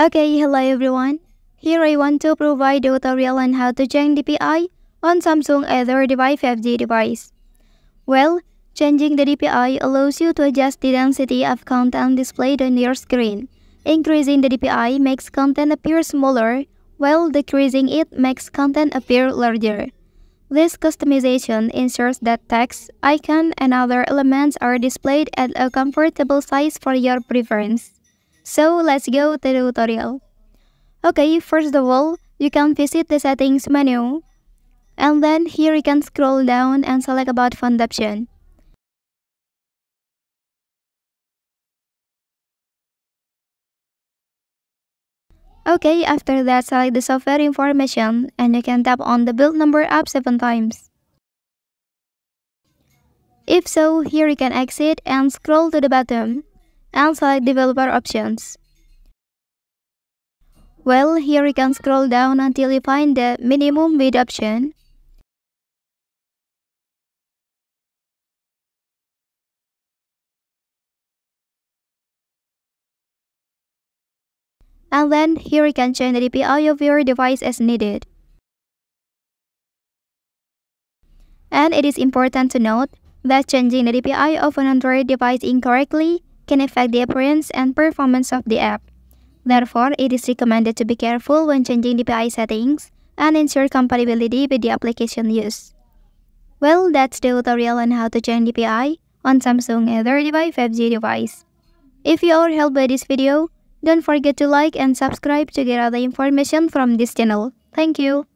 Okay, hello everyone. Here I want to provide a tutorial on how to change DPI on Samsung A35 5G device. Well, changing the DPI allows you to adjust the density of content displayed on your screen. Increasing the DPI makes content appear smaller, while decreasing it makes content appear larger. This customization ensures that text, icon, and other elements are displayed at a comfortable size for your preference. So let's go to the tutorial. Okay, first of all, you can visit the settings menu. And then here you can scroll down and select about phone option. Okay, after that select the software information and you can tap on the build number up 7 times. If so, here you can exit and scroll to the bottom and select developer options. Well, here you can scroll down until you find the minimum width option. and then here you can change the DPI of your device as needed. And it is important to note that changing the DPI of an Android device incorrectly can affect the appearance and performance of the app. Therefore, it is recommended to be careful when changing DPI settings and ensure compatibility with the application used. Well, that's the tutorial on how to change DPI on Samsung A35 5G device. If you are helped by this video, don't forget to like and subscribe to get other information from this channel. Thank you.